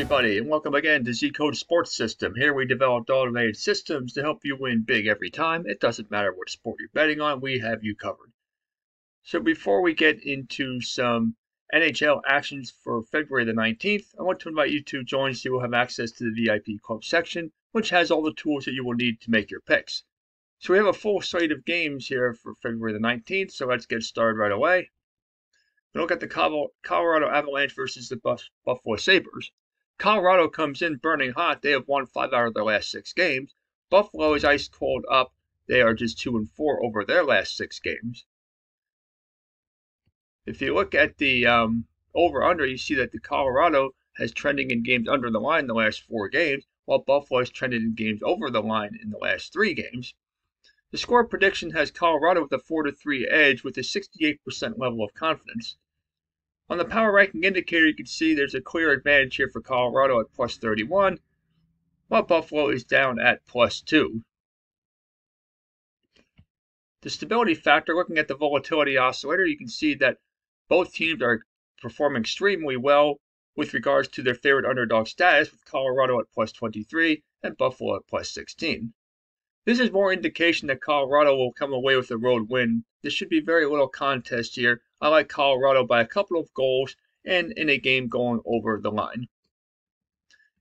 everybody, and welcome again to Z Code Sports System. Here we developed automated systems to help you win big every time. It doesn't matter what sport you're betting on, we have you covered. So before we get into some NHL actions for February the 19th, I want to invite you to join so you will have access to the VIP Club section, which has all the tools that you will need to make your picks. So we have a full slate of games here for February the 19th, so let's get started right away. We look at the Colorado Avalanche versus the Buffalo Sabres. Colorado comes in burning hot. They have won five out of their last six games. Buffalo is ice cold up. They are just two and four over their last six games. If you look at the um, over under, you see that the Colorado has trending in games under the line in the last four games, while Buffalo has trended in games over the line in the last three games. The score prediction has Colorado with a 4 to 3 edge with a 68% level of confidence. On the power ranking indicator, you can see there's a clear advantage here for Colorado at plus 31, while Buffalo is down at plus 2. The stability factor, looking at the volatility oscillator, you can see that both teams are performing extremely well with regards to their favorite underdog status, with Colorado at plus 23 and Buffalo at plus 16. This is more indication that Colorado will come away with a road win. There should be very little contest here, I like Colorado by a couple of goals and in a game going over the line.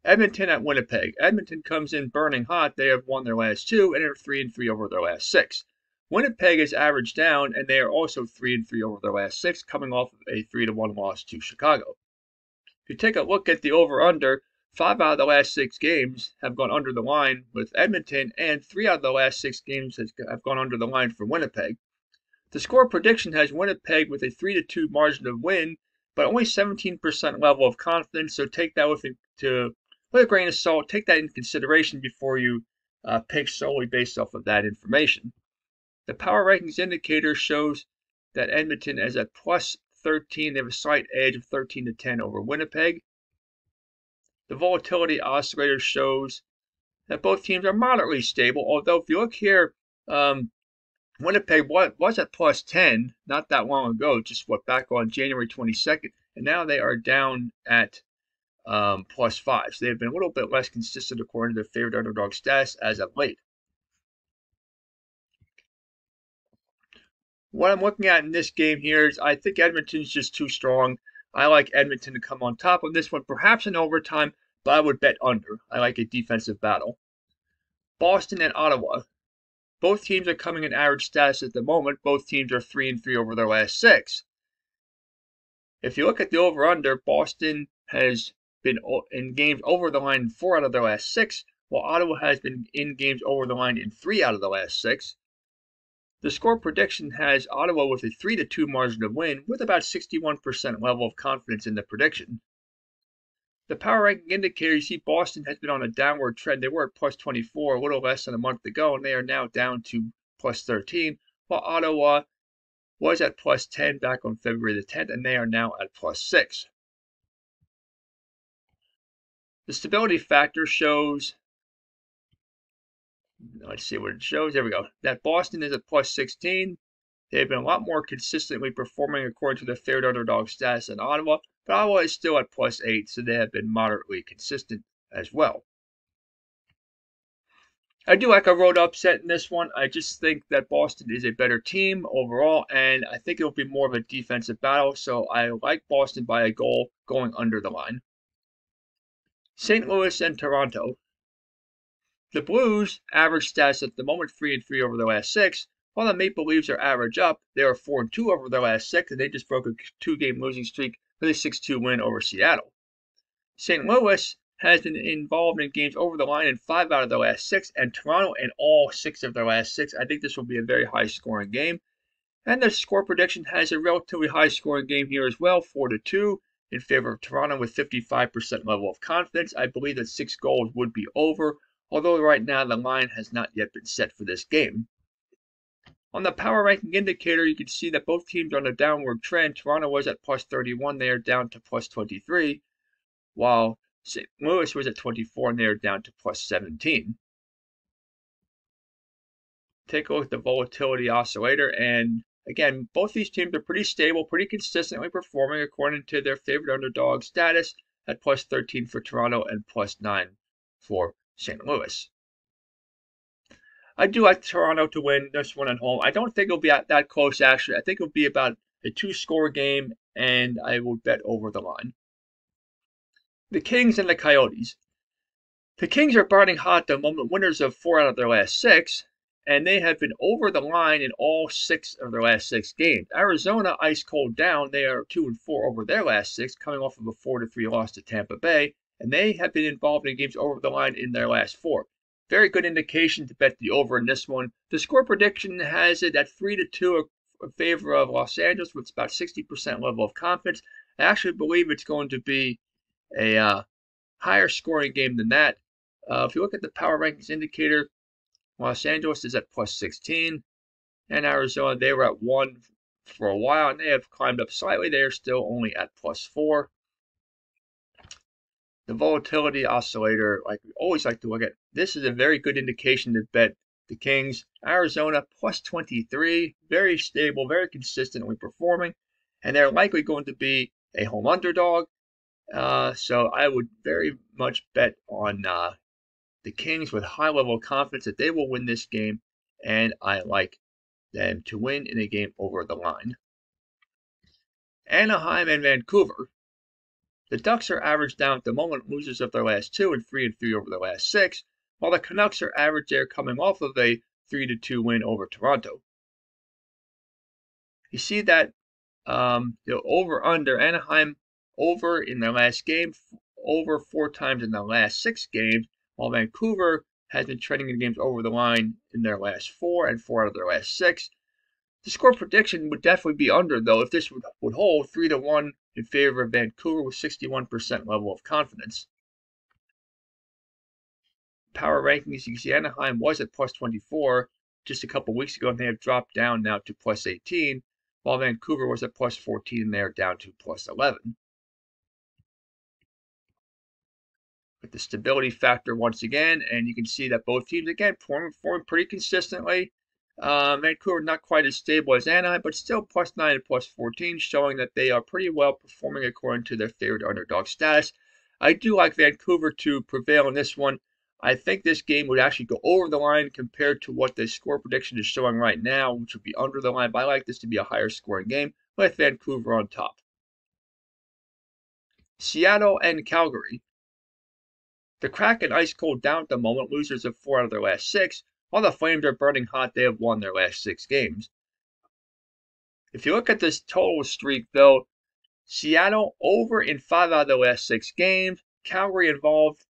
Edmonton at Winnipeg. Edmonton comes in burning hot. They have won their last two and are three and three over their last six. Winnipeg is averaged down, and they are also three and three over their last six, coming off of a three to one loss to Chicago. If you take a look at the over/under, five out of the last six games have gone under the line with Edmonton, and three out of the last six games have gone under the line for Winnipeg. The score prediction has Winnipeg with a 3 to 2 margin of win, but only 17% level of confidence. So take that with, to, with a grain of salt. Take that in consideration before you uh, pick solely based off of that information. The power rankings indicator shows that Edmonton is at plus 13. They have a slight edge of 13 to 10 over Winnipeg. The volatility oscillator shows that both teams are moderately stable, although if you look here, um, Winnipeg was at plus 10 not that long ago, just what back on January 22nd, and now they are down at um, plus 5. So they have been a little bit less consistent according to their favorite underdog status as of late. What I'm looking at in this game here is I think Edmonton's just too strong. I like Edmonton to come on top of this one, perhaps in overtime, but I would bet under. I like a defensive battle. Boston and Ottawa. Both teams are coming in average status at the moment. Both teams are three and three over their last six. If you look at the over under, Boston has been in games over the line in four out of their last six, while Ottawa has been in games over the line in three out of the last six. The score prediction has Ottawa with a 3 to 2 margin of win, with about 61% level of confidence in the prediction. The power ranking indicator, you see Boston has been on a downward trend. They were at plus 24 a little less than a month ago, and they are now down to plus 13, while Ottawa was at plus 10 back on February the 10th, and they are now at plus 6. The stability factor shows, let's see what it shows. There we go. That Boston is at plus 16. They've been a lot more consistently performing according to their favorite underdog status than Ottawa, Ottawa is still at plus 8, so they have been moderately consistent as well. I do like a road upset in this one. I just think that Boston is a better team overall, and I think it'll be more of a defensive battle, so I like Boston by a goal going under the line. St. Louis and Toronto. The Blues average stats at the moment 3 and 3 over the last 6, while the Maple Leafs are average up, they are 4 and 2 over their last six, and they just broke a two game losing streak with a 6 2 win over Seattle. St. Louis has been involved in games over the line in five out of their last six, and Toronto in all six of their last six. I think this will be a very high scoring game. And the score prediction has a relatively high scoring game here as well, 4 to 2 in favor of Toronto with 55% level of confidence. I believe that six goals would be over, although right now the line has not yet been set for this game. On the power ranking indicator, you can see that both teams are on a downward trend. Toronto was at plus 31, they are down to plus 23, while St. Louis was at 24 and they are down to plus 17. Take a look at the volatility oscillator, and again, both these teams are pretty stable, pretty consistently performing according to their favorite underdog status at plus 13 for Toronto and plus 9 for St. Louis. I do like Toronto to win this one at home. I don't think it'll be that close, actually. I think it'll be about a two score game, and I will bet over the line. The Kings and the Coyotes. The Kings are burning hot at the moment, winners of four out of their last six, and they have been over the line in all six of their last six games. Arizona ice cold down; they are two and four over their last six, coming off of a four to three loss to Tampa Bay, and they have been involved in games over the line in their last four. Very good indication to bet the over in this one. The score prediction has it at 3 to 2 in favor of Los Angeles with about 60% level of confidence. I actually believe it's going to be a uh, higher scoring game than that. Uh, if you look at the power rankings indicator, Los Angeles is at plus 16, and Arizona, they were at 1 for a while, and they have climbed up slightly. They are still only at plus 4 the volatility oscillator, like we always like to look at, this is a very good indication to bet the Kings. Arizona plus 23, very stable, very consistently performing, and they're likely going to be a home underdog. Uh, so I would very much bet on uh, the Kings with high level of confidence that they will win this game, and I like them to win in a game over the line. Anaheim and Vancouver. The Ducks are average down at the moment, losers of their last two and three and three over their last six, while the Canucks are average there coming off of a three to two win over Toronto. You see that um, the over under Anaheim over in their last game, over four times in the last six games, while Vancouver has been trending in games over the line in their last four and four out of their last six. The score prediction would definitely be under, though, if this would, would hold 3 to 1 in favor of Vancouver with 61% level of confidence. Power rankings, you can see Anaheim was at plus 24 just a couple weeks ago, and they have dropped down now to plus 18, while Vancouver was at plus 14 and they're down to plus 11. With the stability factor once again, and you can see that both teams again performing pretty consistently. Uh, Vancouver not quite as stable as Anaheim, but still plus 9 and plus 14, showing that they are pretty well performing according to their favored underdog status. I do like Vancouver to prevail in this one. I think this game would actually go over the line compared to what the score prediction is showing right now, which would be under the line. But I like this to be a higher scoring game with Vancouver on top. Seattle and Calgary. The Kraken ice cold down at the moment, losers of four out of their last six. While the Flames are burning hot, they have won their last six games. If you look at this total streak, though, Seattle over in five out of their last six games. Calgary involved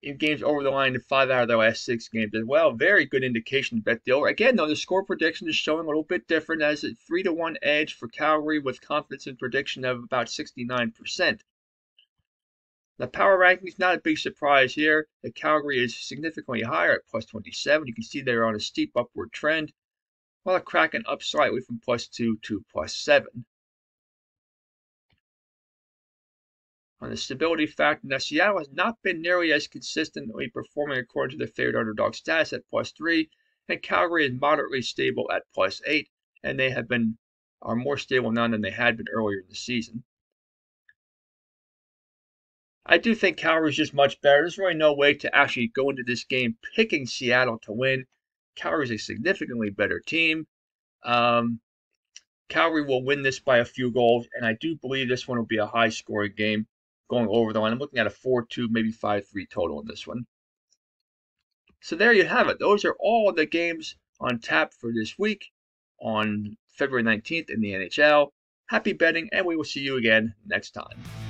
in games over the line in five out of their last six games as well. Very good indication bet the over. Again, though, the score prediction is showing a little bit different as a three to one edge for Calgary with confidence in prediction of about 69%. The power rankings, not a big surprise here. The Calgary is significantly higher at plus 27. You can see they're on a steep upward trend, while the Kraken up slightly from plus 2 to plus 7. On the stability factor, now Seattle has not been nearly as consistently performing according to their favorite underdog status at plus 3, and Calgary is moderately stable at plus 8, and they have been are more stable now than they had been earlier in the season. I do think Calgary's just much better. There's really no way to actually go into this game picking Seattle to win. Calgary's a significantly better team. Um, Calgary will win this by a few goals, and I do believe this one will be a high scoring game going over the line. I'm looking at a 4 2, maybe 5 3 total in this one. So there you have it. Those are all the games on tap for this week on February 19th in the NHL. Happy betting, and we will see you again next time.